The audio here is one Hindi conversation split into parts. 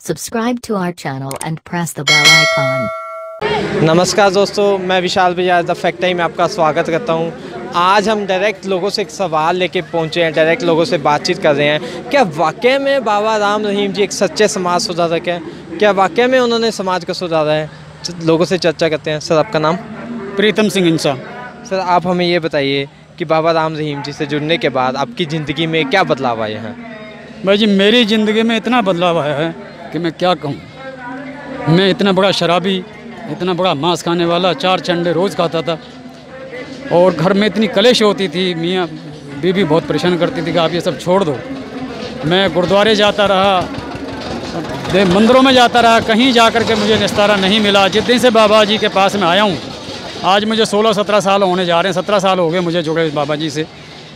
Subscribe to our channel and press the bell icon. नमस्कार दोस्तों मैं विशाल बजाज द फैक्ट में आपका स्वागत करता हूँ। आज हम डायरेक्ट लोगों से एक सवाल लेके पहुँचे हैं डायरेक्ट लोगों से बातचीत कर रहे हैं। क्या वाकई में बाबा राम रहीम जी एक सच्चे समाज सुधारक हैं? क्या वाकई में उन्होंने समाज को सुधारा है? लोगों से चर्चा करते हैं। सर आपका नाम? प्रीतम सिंह इंसा। सर आप हमें ये बताइए कि बाबा राम रहीम जी से जुड़ने के बाद आपकी ज़िंदगी में क्या बदलाव आए हैं? भाई जी, मेरी ज़िंदगी में इतना बदलाव आया है कि मैं क्या कहूँ। मैं इतना बड़ा शराबी, इतना बड़ा मांस खाने वाला, चार चंडे रोज़ खाता था। और घर में इतनी कलेश होती थी, मियाँ बीबी बहुत परेशान करती थी कि आप ये सब छोड़ दो। मैं गुरुद्वारे जाता रहा मंदिरों में जाता रहा, कहीं जा कर के मुझे निस्तारा नहीं मिला। जिस दिन से बाबा जी के पास में आया हूँ आज मुझे 16-17 साल होने जा रहे हैं। 17 साल हो गए मुझे जुड़े इस बाबा जी से।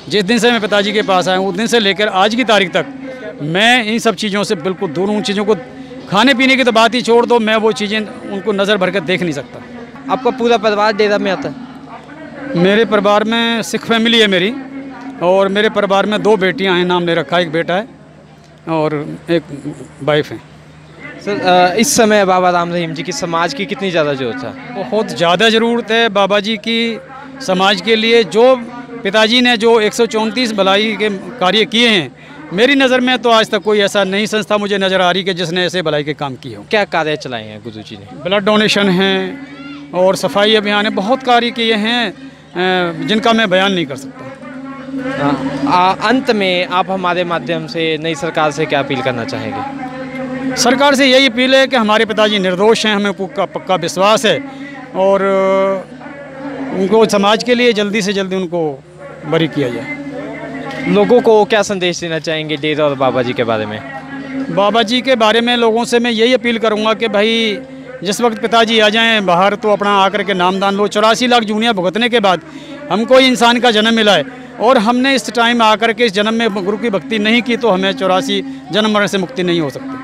जिस दिन से मैं पिताजी के पास आया हूँ उस दिन से लेकर आज की तारीख तक मैं इन सब चीज़ों से बिल्कुल दूर हूँ। उन चीज़ों को खाने पीने की तो बात ही छोड़ दो मैं वो चीज़ें उनको नज़र भर कर देख नहीं सकता। आपका पूरा परिवार डेरा में आता है? मेरे परिवार में सिख फैमिली है मेरी और मेरे परिवार में दो बेटियाँ हैं नाम ले रखा है एक बेटा है और एक वाइफ है। सर इस समय बाबा राम रहीम जी की समाज की कितनी ज़्यादा ज़रूरत है बहुत ज़्यादा ज़रूरत है बाबा जी की समाज के लिए। जो पिताजी ने जो एक भलाई के कार्य किए हैं मेरी नज़र में तो आज तक कोई ऐसा नई संस्था मुझे नज़र आ रही कि जिसने ऐसे भलाई के काम किए हो। क्या कार्य चलाए हैं गुरु जी ने? ब्लड डोनेशन है और सफ़ाई अभियान है बहुत कार्य किए हैं जिनका मैं बयान नहीं कर सकता। आ, आ, अंत में आप हमारे माध्यम से नई सरकार से क्या अपील करना चाहेंगे? सरकार से यही अपील है कि हमारे पिताजी निर्दोष हैं हमें पक्का पक्का विश्वास है और उनको समाज के लिए जल्दी से जल्दी उनको बरी किया जाए। लोगों को क्या संदेश देना चाहेंगे डेरा और बाबा जी के बारे में? बाबा जी के बारे में लोगों से मैं यही अपील करूँगा कि भाई जिस वक्त पिताजी आ जाएँ बाहर तो अपना आकर के नामदान लो। चौरासी लाख जूनिया भुगतने के बाद हमको इंसान का जन्म मिला है और हमने इस टाइम आकर के इस जन्म में गुरु की भक्ति नहीं की तो हमें चौरासी जन्म मरण से मुक्ति नहीं हो सकती।